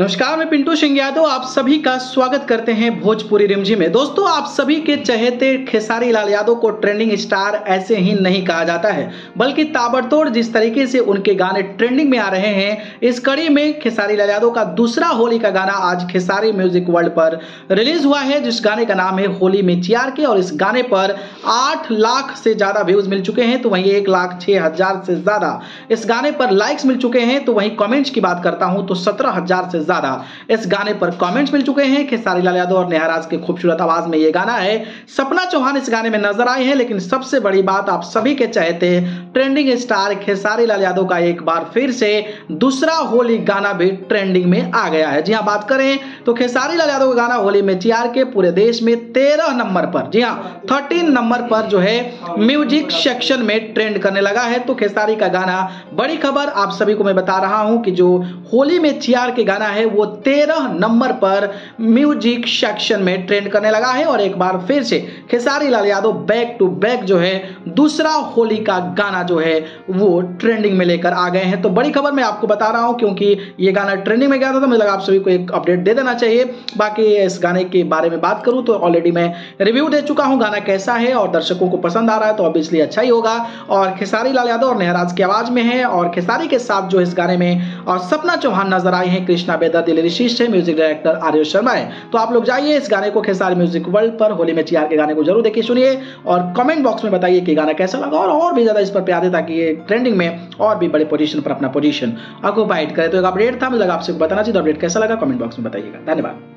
नमस्कार, मैं पिंटू सिंह यादव आप सभी का स्वागत करते हैं भोजपुरी रिमझी में। दोस्तों, आप सभी के चहेते खेसारी लाल यादव को ट्रेंडिंग स्टार ऐसे ही नहीं कहा जाता है, बल्कि ताबड़तोड़ जिस तरीके से उनके गाने ट्रेंडिंग में आ रहे हैं, इस कड़ी में खेसारी लाल यादव का दूसरा होली का गाना आज खेसारी म्यूज़िक वर्ल्ड पर रिलीज़ हुआ है, जिस गाने का नाम है होली में चियार के और इस गाने पर आठ लाख से ज़्यादा व्यूज़ मिल चुके हैं तो वहीं एक लाख छह हज़ार से ज़्यादा। इस गाने पर लाइक्स मिल चुके हैं तो वहीं कॉमेंट्स की बात करता हूँ तो सत्रह हज़ार से ज़्यादा। इस गाने पर कमेंट्स मिल चुके हैं खेसारी लाल यादव और नेहराज के खूबसूरत आवाज़ में ये गाना है। सपना चौहान इस गाने में नज़र आए हैं, लेकिन सबसे बड़ी बात आप सभी के चाहते ट्रेंडिंग स्टार खेसारी लाल यादव का एक बार फिर से दूसरा होली गाना भी ट्रेंडिंग में आ गया है। जी हाँ बात करें तो खेसारी लाल यादव का गाना होली में चियार के पूरे देश में तेरह नंबर पर, जी हाँ थर्टीन नंबर पर जो है म्यूज़िक सेक्शन में ट्रेंड करने लगा है। तो खेसारी का गाना बड़ी खबर आप सभी को मैं बता रहा हूँ कि जो होली में चियार के गाना है, वो तेरह नंबर पर म्यूज़िक सेक्शन में ट्रेंड करने लगा है और एक बार फिर से Khesari Lal Yadav back to back जो है, दूसरा होली का गाना जो है, वो ट्रेंडिंग में लेकर आ गए हैं। तो बड़ी खबर मैं आपको बता रहा हूँ, क्योंकि ये गाना ट्रेंडिंग में गया था तो मुझे लगा आप सभी को एक अपडेट दे देना चाहिए। बाकी इस गाने के बारे में बात करूँ तो ऑलरेडी मैं रिव्यू दे चुका हूँ, गाना कैसा है और दर्शकों को पसंद आ रहा है तो ऑब्वियसली अच्छा ही होगा। और खेसारी लाल यादव और नेहराज की आवाज़ में है, और खेसारी के साथ जो इस गाने में, और सपना चौहान नज़र आए हैं, कृष्णा बेदर दिल ऋषिश है म्यूज़िक डायरेक्टर आर्य शर्मा है। तो आप लोग जाइए इस गाने को खेसार म्यूज़िक वर्ल्ड पर, होली में चियार के गाने को ज़रूर देखिए, सुनिए और कमेंट बॉक्स में बताइए कि गाना कैसा लगा और और भी ज़्यादा इस पर प्यार ताकि ये ट्रेंडिंग में और भी बड़े पोजिशन पर अपना पोजिशन ऑक्यूपाइड करे। तो एक अपडेट था, मुझे आपसे बताना चाहिए तो अपडेट कैसा लगा? कमेंट बॉक्स में बताइएगा। धन्यवाद।